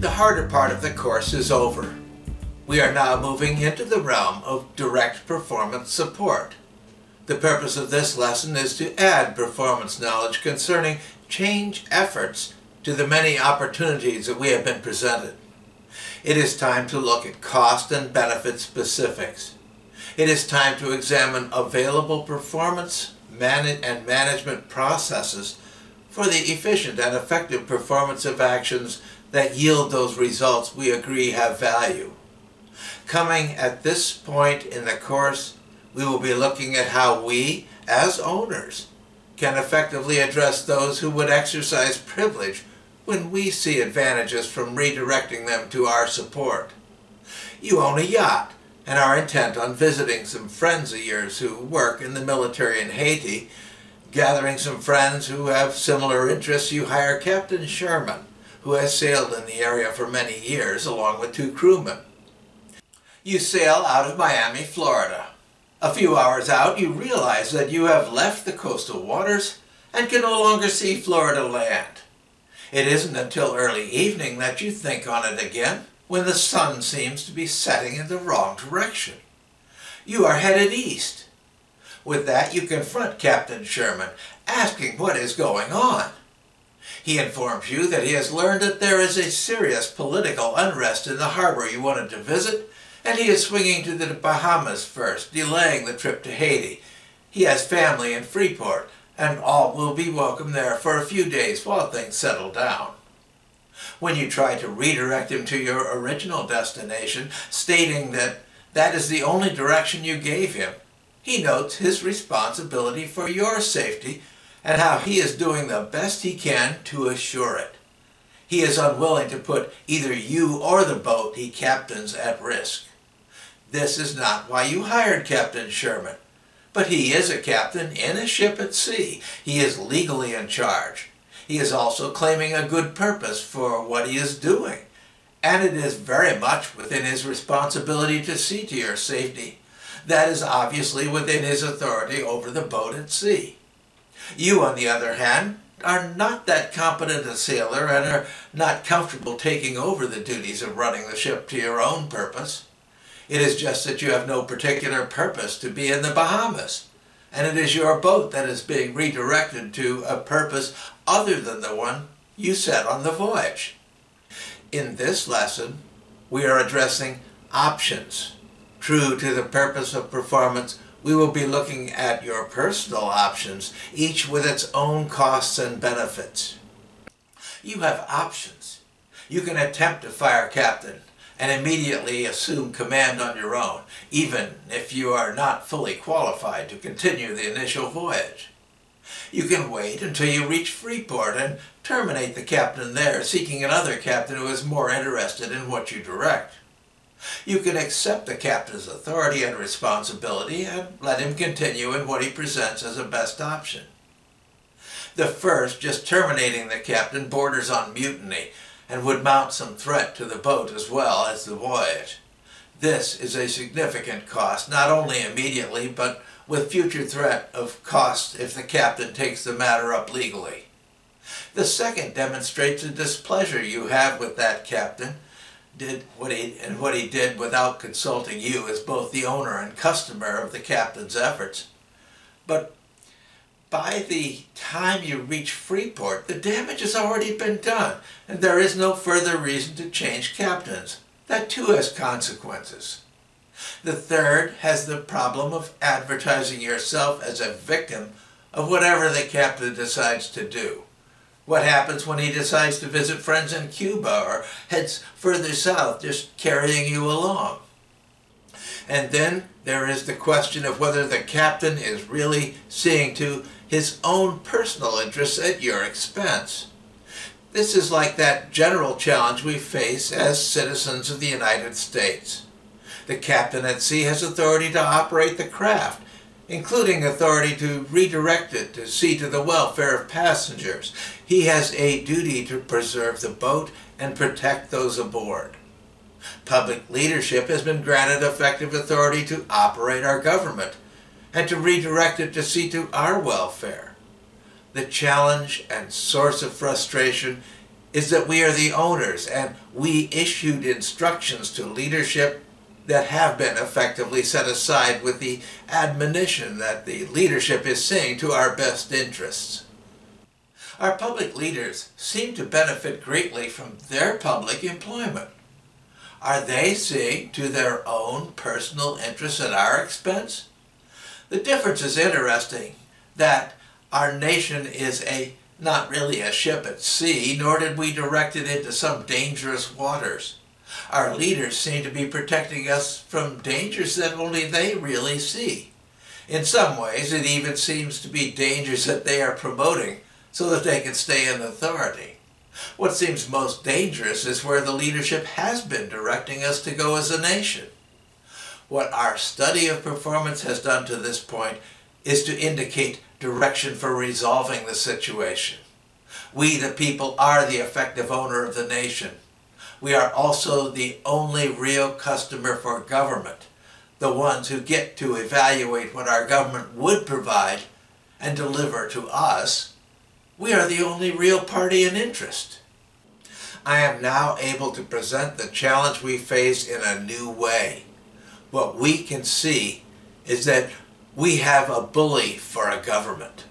The harder part of the course is over. We are now moving into the realm of direct performance support. The purpose of this lesson is to add performance knowledge concerning change efforts to the many opportunities that we have been presented. It is time to look at cost and benefit specifics. It is time to examine available performance and management processes for the efficient and effective performance of actions that yield those results we agree have value. Coming at this point in the course, we will be looking at how we, as owners, can effectively address those who would exercise privilege when we see advantages from redirecting them to our support. You own a yacht and are intent on visiting some friends of yours who work in the military in Haiti. Gathering some friends who have similar interests, you hire Captain Sherman, who has sailed in the area for many years along with two crewmen. You sail out of Miami, Florida. A few hours out, you realize that you have left the coastal waters and can no longer see Florida land. It isn't until early evening that you think on it again when the sun seems to be setting in the wrong direction. You are headed east. With that, you confront Captain Sherman, asking what is going on. He informs you that he has learned that there is a serious political unrest in the harbor you wanted to visit, and he is swinging to the Bahamas first, delaying the trip to Haiti. He has family in Freeport, and all will be welcome there for a few days while things settle down when you try to redirect him to your original destination, stating that that is the only direction you gave him. He notes his responsibility for your safety and how he is doing the best he can to assure it. He is unwilling to put either you or the boat he captains at risk. This is not why you hired Captain Sherman, but he is a captain in a ship at sea. He is legally in charge he is also claiming a good purpose for what he is doing. And it is very much within his responsibility to see to your safety. That is obviously within his authority over the boat at sea. You, on the other hand, are not that competent a sailor and are not comfortable taking over the duties of running the ship to your own purpose. It is just that you have no particular purpose to be in the Bahamas and it is your boat that is being redirected to a purpose other than the one you set on the voyage. In this lesson, we are addressing options. True to the purpose of performance, we will be looking at your personal options, each with its own costs and benefits. You have options. You can attempt to fire captain, and immediately assume command on your own, even if you are not fully qualified to continue the initial voyage. You can wait until you reach Freeport and terminate the captain there, seeking another captain who is more interested in what you direct. You can accept the captain's authority and responsibility and let him continue in what he presents as a best option. The first, just terminating the captain, borders on mutiny, and would mount some threat to the boat as well as the voyage. This is a significant cost, not only immediately, but with future threat of cost if the captain takes the matter up legally. The second demonstrates the displeasure you have with that captain, did what he and what he did without consulting you as both the owner and customer of the captain's efforts. But by the time you reach Freeport, the damage has already been done, and there is no further reason to change captains. That too has consequences. The third has the problem of advertising yourself as a victim of whatever the captain decides to do. What happens when he decides to visit friends in Cuba or heads further south, just carrying you along? And then there is the question of whether the captain is really seeing to his own personal interests at your expense. This is like that general challenge we face as citizens of the United States. The captain at sea has authority to operate the craft, including authority to redirect it to see to the welfare of passengers. He has a duty to preserve the boat and protect those aboard. Public leadership has been granted effective authority to operate our government and to redirect it to see to our welfare. The challenge and source of frustration is that we are the owners and we issued instructions to leadership that have been effectively set aside with the admonition that the leadership is seeing to our best interests. Our public leaders seem to benefit greatly from their public employment. Are they seeing to their own personal interests at our expense? The difference is interesting that our nation is a not really a ship at sea, nor did we direct it into some dangerous waters. Our leaders seem to be protecting us from dangers that only they really see. In some ways, it even seems to be dangers that they are promoting so that they can stay in authority. What seems most dangerous is where the leadership has been directing us to go as a nation. What our study of performance has done to this point is to indicate direction for resolving the situation. We, the people, are the effective owner of the nation. We are also the only real customer for government, the ones who get to evaluate what our government would provide and deliver to us. We are the only real party in interest. I am now able to present the challenge we face in a new way. What we can see is that we have a bully for a government.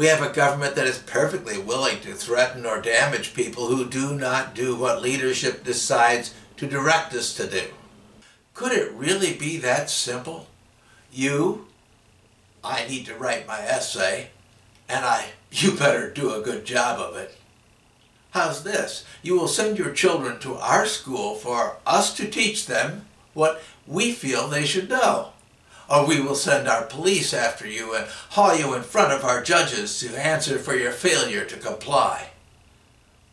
We have a government that is perfectly willing to threaten or damage people who do not do what leadership decides to direct us to do. Could it really be that simple? You, I need to write my essay, and I, you better do a good job of it. How's this? You will send your children to our school for us to teach them what we feel they should know or we will send our police after you and haul you in front of our judges to answer for your failure to comply.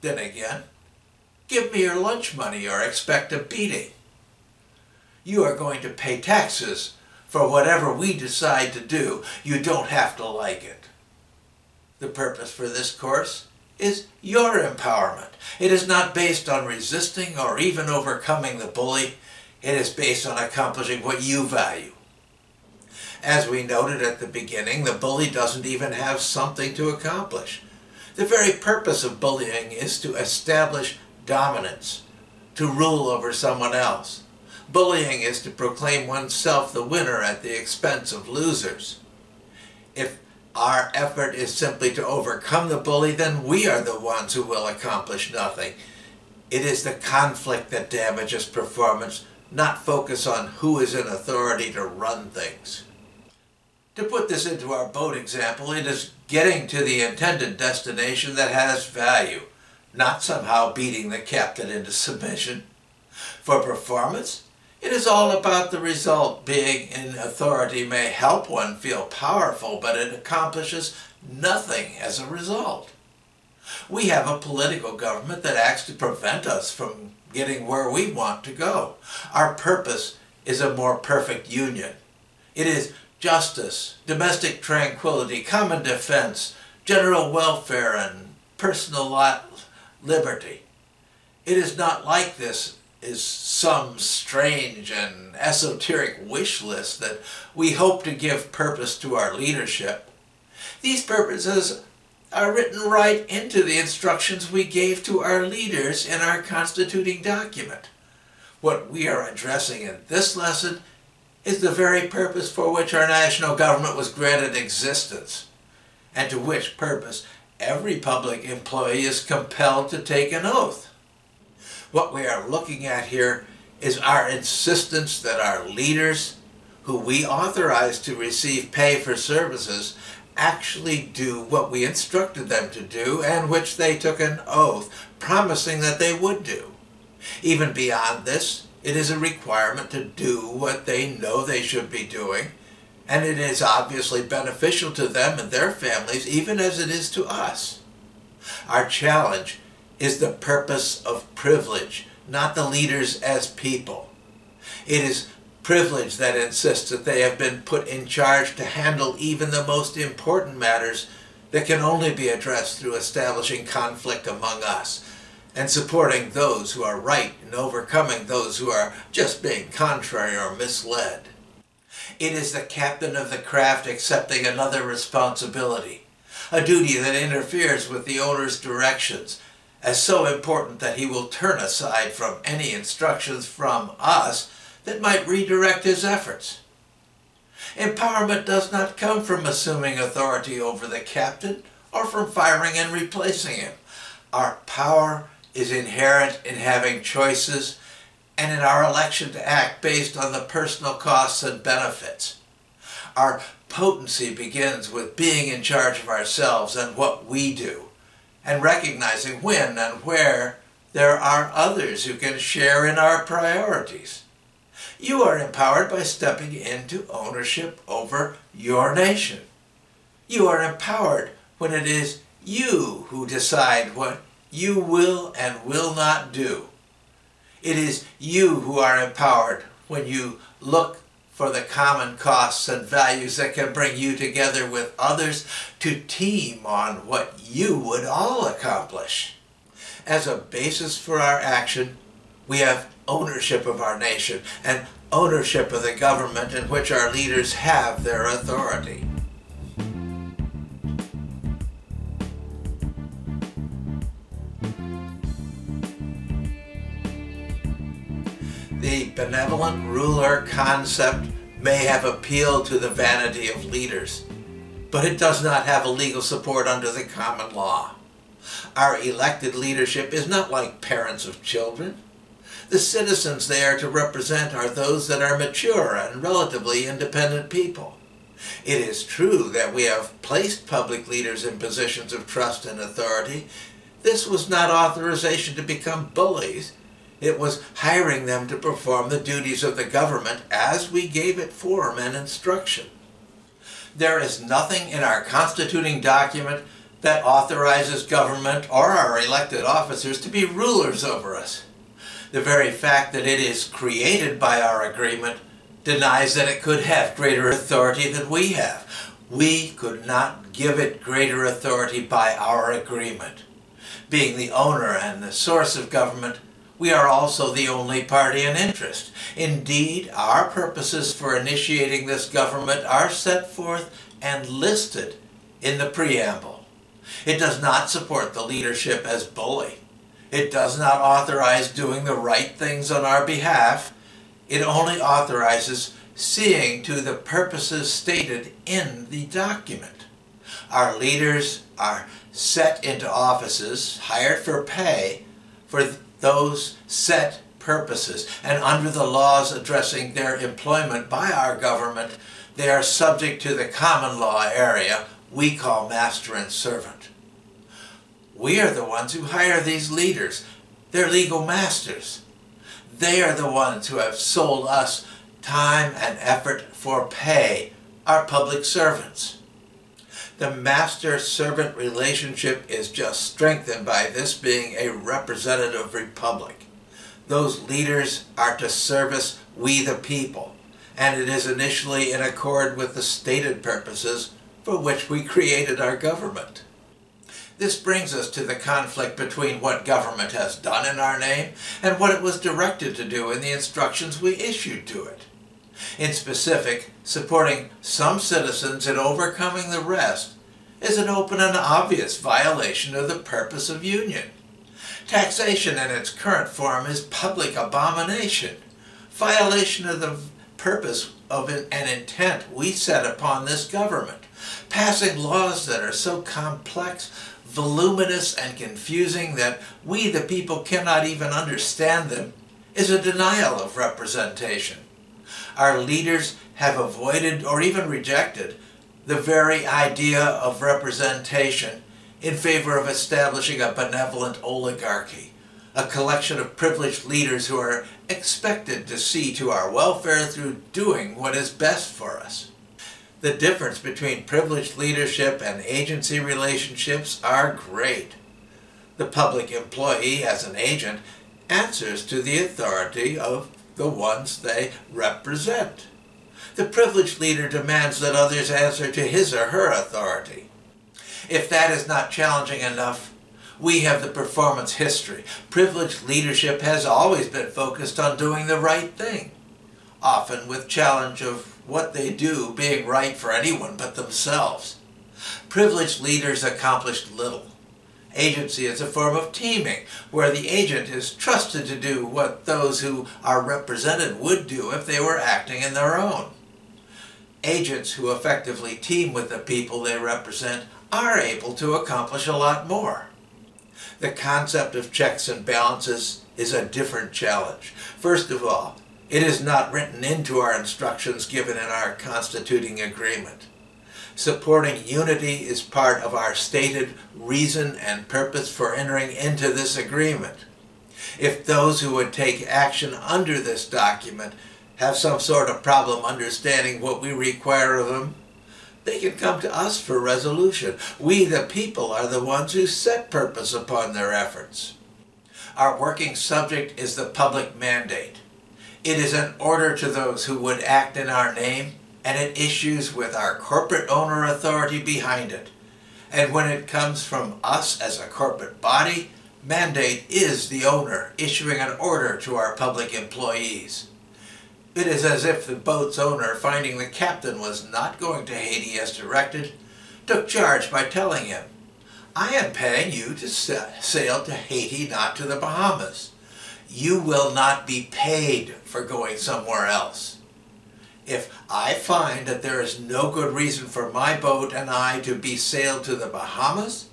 Then again, give me your lunch money or expect a beating. You are going to pay taxes for whatever we decide to do. You don't have to like it. The purpose for this course is your empowerment. It is not based on resisting or even overcoming the bully. It is based on accomplishing what you value. As we noted at the beginning, the bully doesn't even have something to accomplish. The very purpose of bullying is to establish dominance, to rule over someone else. Bullying is to proclaim oneself the winner at the expense of losers. If our effort is simply to overcome the bully, then we are the ones who will accomplish nothing. It is the conflict that damages performance, not focus on who is in authority to run things. To put this into our boat example, it is getting to the intended destination that has value, not somehow beating the captain into submission. For performance, it is all about the result. Being in authority may help one feel powerful, but it accomplishes nothing as a result. We have a political government that acts to prevent us from getting where we want to go. Our purpose is a more perfect union. It is justice, domestic tranquility, common defense, general welfare, and personal liberty. It is not like this is some strange and esoteric wish list that we hope to give purpose to our leadership. These purposes are written right into the instructions we gave to our leaders in our constituting document. What we are addressing in this lesson is the very purpose for which our national government was granted existence, and to which purpose every public employee is compelled to take an oath. What we are looking at here is our insistence that our leaders, who we authorize to receive pay for services, actually do what we instructed them to do and which they took an oath promising that they would do. Even beyond this, it is a requirement to do what they know they should be doing, and it is obviously beneficial to them and their families, even as it is to us. Our challenge is the purpose of privilege, not the leaders as people. It is privilege that insists that they have been put in charge to handle even the most important matters that can only be addressed through establishing conflict among us and supporting those who are right and overcoming those who are just being contrary or misled. It is the captain of the craft accepting another responsibility, a duty that interferes with the owner's directions, as so important that he will turn aside from any instructions from us that might redirect his efforts. Empowerment does not come from assuming authority over the captain or from firing and replacing him. Our power is inherent in having choices and in our election to act based on the personal costs and benefits. Our potency begins with being in charge of ourselves and what we do, and recognizing when and where there are others who can share in our priorities. You are empowered by stepping into ownership over your nation. You are empowered when it is you who decide what you will and will not do. It is you who are empowered when you look for the common costs and values that can bring you together with others to team on what you would all accomplish. As a basis for our action, we have ownership of our nation and ownership of the government in which our leaders have their authority. The benevolent ruler concept may have appealed to the vanity of leaders, but it does not have a legal support under the common law. Our elected leadership is not like parents of children. The citizens they are to represent are those that are mature and relatively independent people. It is true that we have placed public leaders in positions of trust and authority. This was not authorization to become bullies. It was hiring them to perform the duties of the government as we gave it form and instruction. There is nothing in our constituting document that authorizes government or our elected officers to be rulers over us. The very fact that it is created by our agreement denies that it could have greater authority than we have. We could not give it greater authority by our agreement. Being the owner and the source of government, we are also the only party in interest. Indeed, our purposes for initiating this government are set forth and listed in the preamble. It does not support the leadership as bully. It does not authorize doing the right things on our behalf. It only authorizes seeing to the purposes stated in the document. Our leaders are set into offices, hired for pay, for those set purposes. And under the laws addressing their employment by our government, they are subject to the common law area we call master and servant. We are the ones who hire these leaders. They're legal masters. They are the ones who have sold us time and effort for pay, our public servants. The master-servant relationship is just strengthened by this being a representative republic. Those leaders are to service we the people, and it is initially in accord with the stated purposes for which we created our government. This brings us to the conflict between what government has done in our name and what it was directed to do in the instructions we issued to it. In specific, supporting some citizens and overcoming the rest is an open and obvious violation of the purpose of union. Taxation in its current form is public abomination, violation of the purpose of an intent we set upon this government, passing laws that are so complex voluminous and confusing that we the people cannot even understand them is a denial of representation. Our leaders have avoided or even rejected the very idea of representation in favor of establishing a benevolent oligarchy, a collection of privileged leaders who are expected to see to our welfare through doing what is best for us. The difference between privileged leadership and agency relationships are great. The public employee, as an agent, answers to the authority of the ones they represent. The privileged leader demands that others answer to his or her authority. If that is not challenging enough, we have the performance history. Privileged leadership has always been focused on doing the right thing, often with challenge of what they do being right for anyone but themselves. Privileged leaders accomplished little. Agency is a form of teaming, where the agent is trusted to do what those who are represented would do if they were acting in their own. Agents who effectively team with the people they represent are able to accomplish a lot more. The concept of checks and balances is a different challenge. First of all, it is not written into our instructions given in our constituting agreement. Supporting unity is part of our stated reason and purpose for entering into this agreement. If those who would take action under this document have some sort of problem understanding what we require of them, they can come to us for resolution. We, the people, are the ones who set purpose upon their efforts. Our working subject is the public mandate. It is an order to those who would act in our name and it issues with our corporate owner authority behind it. And when it comes from us as a corporate body, mandate is the owner issuing an order to our public employees. It is as if the boat's owner, finding the captain was not going to Haiti as directed, took charge by telling him, I am paying you to sail to Haiti, not to the Bahamas. You will not be paid for going somewhere else. If I find that there is no good reason for my boat and I to be sailed to the Bahamas,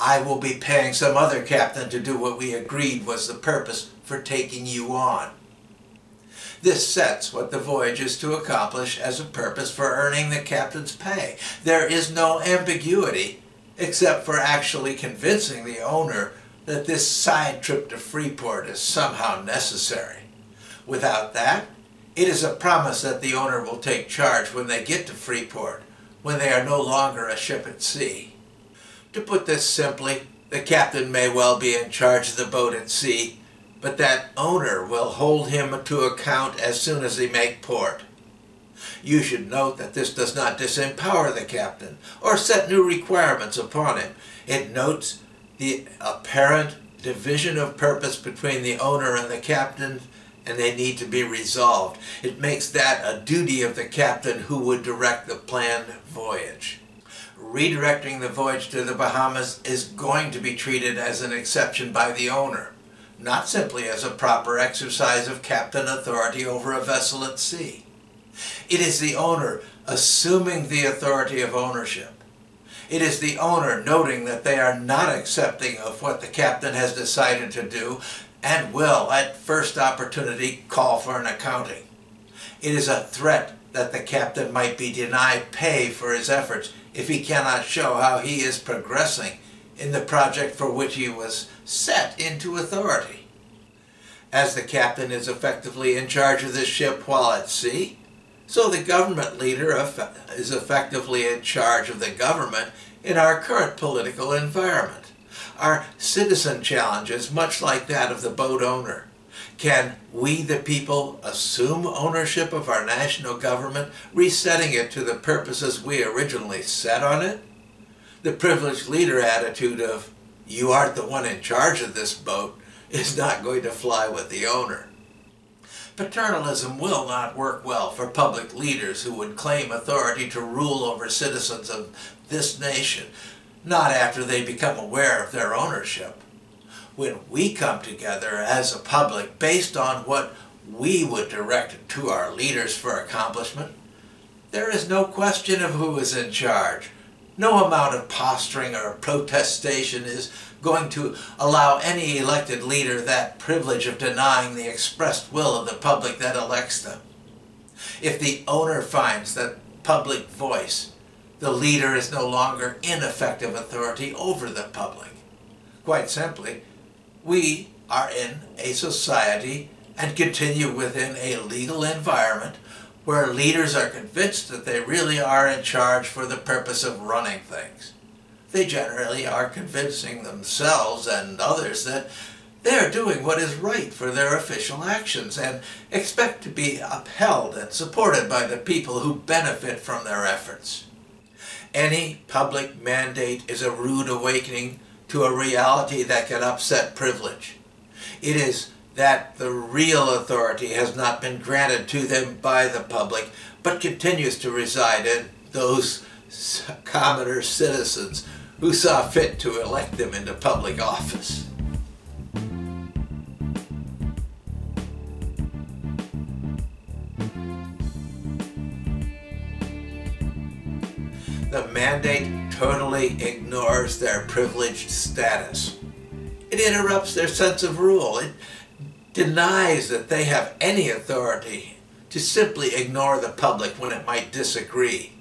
I will be paying some other captain to do what we agreed was the purpose for taking you on. This sets what the voyage is to accomplish as a purpose for earning the captain's pay. There is no ambiguity except for actually convincing the owner that this side trip to Freeport is somehow necessary. Without that, it is a promise that the owner will take charge when they get to Freeport, when they are no longer a ship at sea. To put this simply, the captain may well be in charge of the boat at sea, but that owner will hold him to account as soon as he make port. You should note that this does not disempower the captain or set new requirements upon him. It notes the apparent division of purpose between the owner and the captain and they need to be resolved. It makes that a duty of the captain who would direct the planned voyage. Redirecting the voyage to the Bahamas is going to be treated as an exception by the owner, not simply as a proper exercise of captain authority over a vessel at sea. It is the owner assuming the authority of ownership. It is the owner noting that they are not accepting of what the captain has decided to do and will, at first opportunity, call for an accounting. It is a threat that the captain might be denied pay for his efforts if he cannot show how he is progressing in the project for which he was set into authority. As the captain is effectively in charge of the ship while at sea, so the government leader is effectively in charge of the government in our current political environment are citizen challenges, much like that of the boat owner. Can we, the people, assume ownership of our national government, resetting it to the purposes we originally set on it? The privileged leader attitude of, you aren't the one in charge of this boat, is not going to fly with the owner. Paternalism will not work well for public leaders who would claim authority to rule over citizens of this nation not after they become aware of their ownership. When we come together as a public based on what we would direct to our leaders for accomplishment, there is no question of who is in charge. No amount of posturing or protestation is going to allow any elected leader that privilege of denying the expressed will of the public that elects them. If the owner finds that public voice the leader is no longer in effective authority over the public. Quite simply, we are in a society and continue within a legal environment where leaders are convinced that they really are in charge for the purpose of running things. They generally are convincing themselves and others that they are doing what is right for their official actions and expect to be upheld and supported by the people who benefit from their efforts. Any public mandate is a rude awakening to a reality that can upset privilege. It is that the real authority has not been granted to them by the public, but continues to reside in those commoner citizens who saw fit to elect them into public office. The mandate totally ignores their privileged status. It interrupts their sense of rule. It denies that they have any authority to simply ignore the public when it might disagree.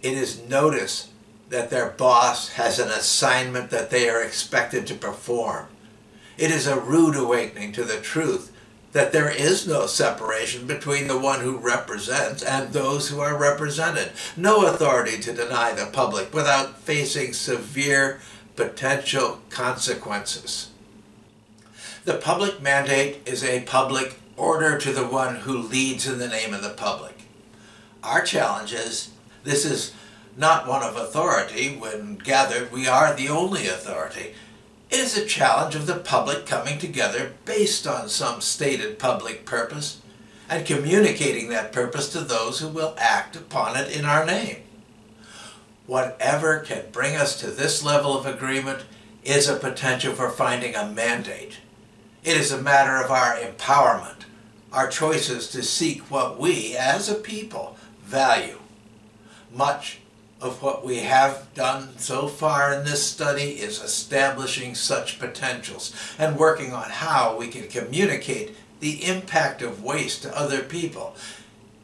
It is notice that their boss has an assignment that they are expected to perform. It is a rude awakening to the truth that there is no separation between the one who represents and those who are represented. No authority to deny the public without facing severe potential consequences. The public mandate is a public order to the one who leads in the name of the public. Our challenge is this is not one of authority. When gathered, we are the only authority. It is a challenge of the public coming together based on some stated public purpose and communicating that purpose to those who will act upon it in our name. Whatever can bring us to this level of agreement is a potential for finding a mandate. It is a matter of our empowerment, our choices to seek what we, as a people, value. Much of what we have done so far in this study is establishing such potentials and working on how we can communicate the impact of waste to other people.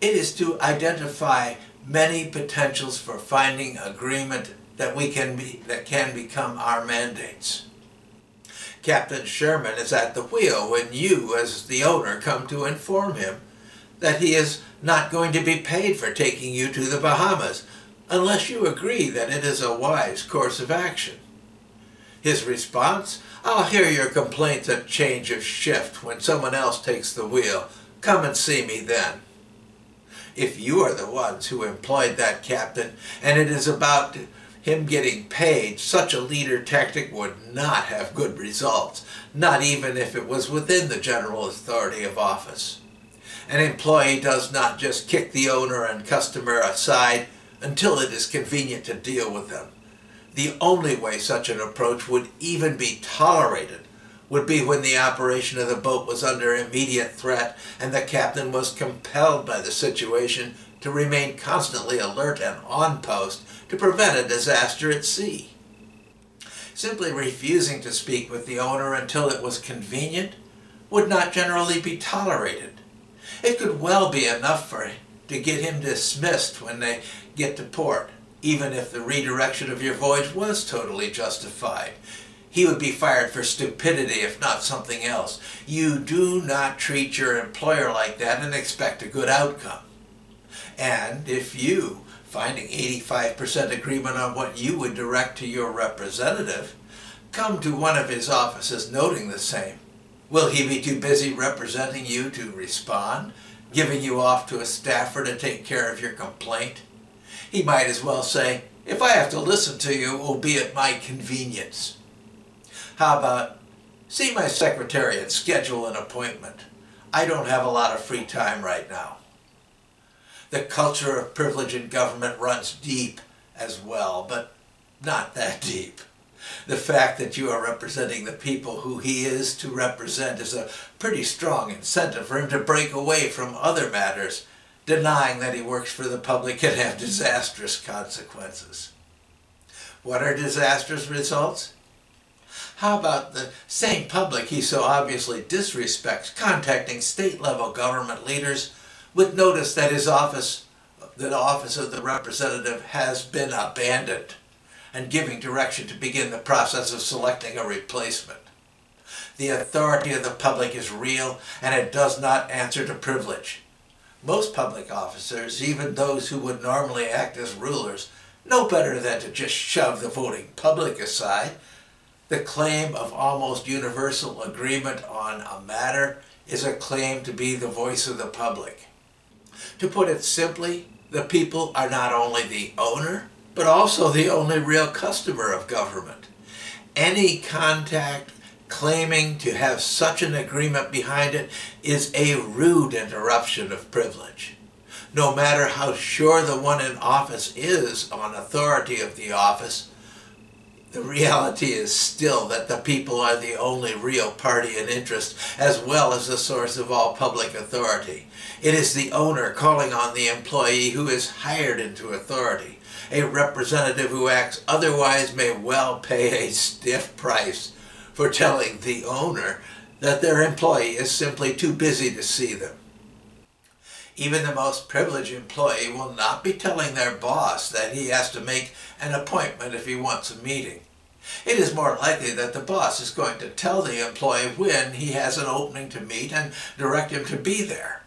It is to identify many potentials for finding agreement that we can be that can become our mandates. Captain Sherman is at the wheel when you, as the owner, come to inform him that he is not going to be paid for taking you to the Bahamas unless you agree that it is a wise course of action. His response, I'll hear your complaints at change of shift when someone else takes the wheel. Come and see me then. If you are the ones who employed that captain, and it is about him getting paid, such a leader tactic would not have good results, not even if it was within the general authority of office. An employee does not just kick the owner and customer aside until it is convenient to deal with them. The only way such an approach would even be tolerated would be when the operation of the boat was under immediate threat and the captain was compelled by the situation to remain constantly alert and on post to prevent a disaster at sea. Simply refusing to speak with the owner until it was convenient would not generally be tolerated. It could well be enough for to get him dismissed when they get to port, even if the redirection of your voyage was totally justified. He would be fired for stupidity, if not something else. You do not treat your employer like that and expect a good outcome. And if you, finding 85% agreement on what you would direct to your representative, come to one of his offices noting the same, will he be too busy representing you to respond? giving you off to a staffer to take care of your complaint. He might as well say, if I have to listen to you, it will be at my convenience. How about, see my secretary and schedule an appointment. I don't have a lot of free time right now. The culture of privilege in government runs deep as well, but not that deep the fact that you are representing the people who he is to represent is a pretty strong incentive for him to break away from other matters, denying that he works for the public can have disastrous consequences. What are disastrous results? How about the same public he so obviously disrespects contacting state-level government leaders with notice that his office, the office of the representative, has been abandoned? and giving direction to begin the process of selecting a replacement. The authority of the public is real and it does not answer to privilege. Most public officers, even those who would normally act as rulers, know better than to just shove the voting public aside. The claim of almost universal agreement on a matter is a claim to be the voice of the public. To put it simply, the people are not only the owner, but also the only real customer of government. Any contact claiming to have such an agreement behind it is a rude interruption of privilege. no matter how sure the one in office is on authority of the office, the reality is still that the people are the only real party in interest, as well as the source of all public authority. It is the owner calling on the employee who is hired into authority. A representative who acts otherwise may well pay a stiff price for telling the owner that their employee is simply too busy to see them. Even the most privileged employee will not be telling their boss that he has to make an appointment if he wants a meeting. It is more likely that the boss is going to tell the employee when he has an opening to meet and direct him to be there.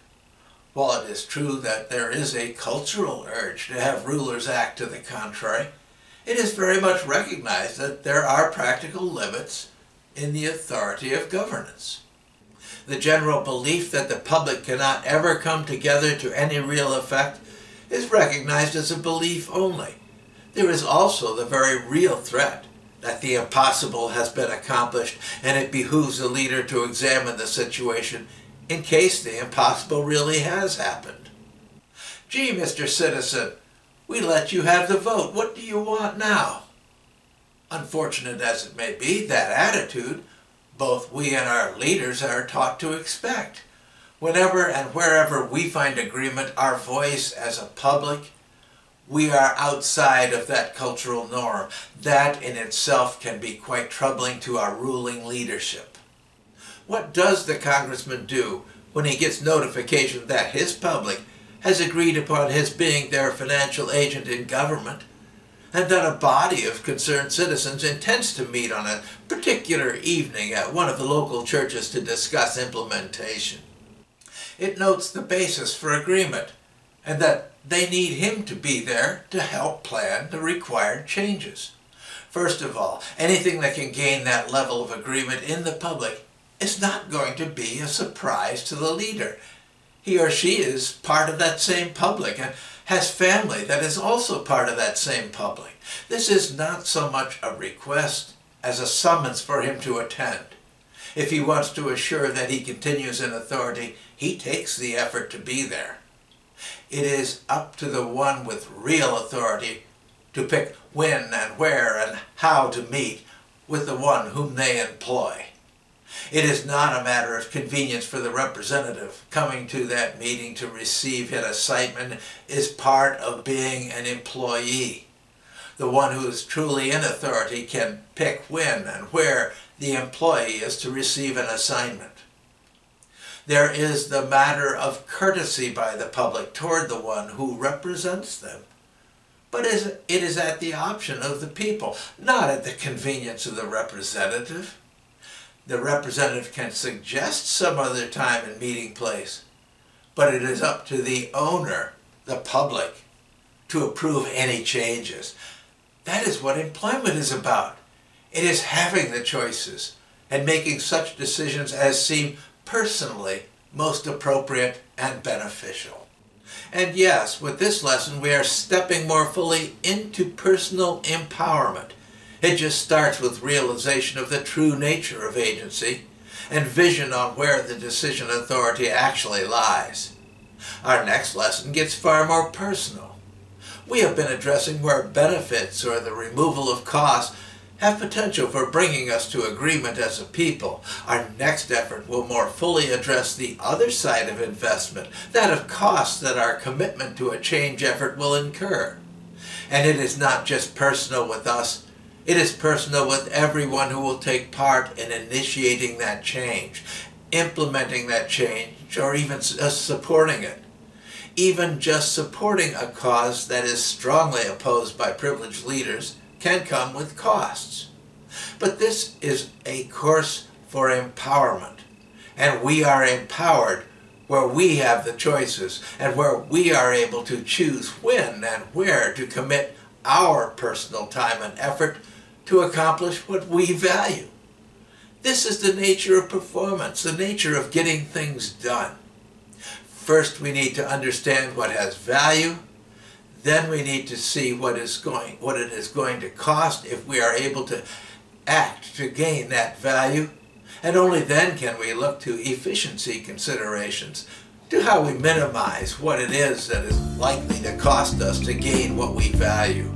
While it is true that there is a cultural urge to have rulers act to the contrary, it is very much recognized that there are practical limits in the authority of governance the general belief that the public cannot ever come together to any real effect is recognized as a belief only. There is also the very real threat that the impossible has been accomplished and it behooves the leader to examine the situation in case the impossible really has happened. Gee, Mr. Citizen, we let you have the vote. What do you want now? Unfortunate as it may be, that attitude both we and our leaders are taught to expect. Whenever and wherever we find agreement, our voice as a public, we are outside of that cultural norm. That in itself can be quite troubling to our ruling leadership. What does the congressman do when he gets notification that his public has agreed upon his being their financial agent in government and that a body of concerned citizens intends to meet on a particular evening at one of the local churches to discuss implementation. It notes the basis for agreement and that they need him to be there to help plan the required changes. First of all, anything that can gain that level of agreement in the public is not going to be a surprise to the leader. He or she is part of that same public and has family that is also part of that same public. This is not so much a request as a summons for him to attend. If he wants to assure that he continues in authority, he takes the effort to be there. It is up to the one with real authority to pick when and where and how to meet with the one whom they employ. It is not a matter of convenience for the representative. Coming to that meeting to receive an assignment is part of being an employee. The one who is truly in authority can pick when and where the employee is to receive an assignment. There is the matter of courtesy by the public toward the one who represents them. But it is at the option of the people, not at the convenience of the representative the representative can suggest some other time and meeting place, but it is up to the owner, the public, to approve any changes. That is what employment is about. It is having the choices and making such decisions as seem personally most appropriate and beneficial. And yes, with this lesson we are stepping more fully into personal empowerment it just starts with realization of the true nature of agency and vision on where the decision authority actually lies. Our next lesson gets far more personal. We have been addressing where benefits or the removal of costs have potential for bringing us to agreement as a people. Our next effort will more fully address the other side of investment, that of costs that our commitment to a change effort will incur. And it is not just personal with us, it is personal with everyone who will take part in initiating that change, implementing that change, or even uh, supporting it. Even just supporting a cause that is strongly opposed by privileged leaders can come with costs. But this is a course for empowerment, and we are empowered where we have the choices and where we are able to choose when and where to commit our personal time and effort to accomplish what we value. This is the nature of performance, the nature of getting things done. First, we need to understand what has value. Then we need to see what is going, what it is going to cost if we are able to act to gain that value. And only then can we look to efficiency considerations to how we minimize what it is that is likely to cost us to gain what we value.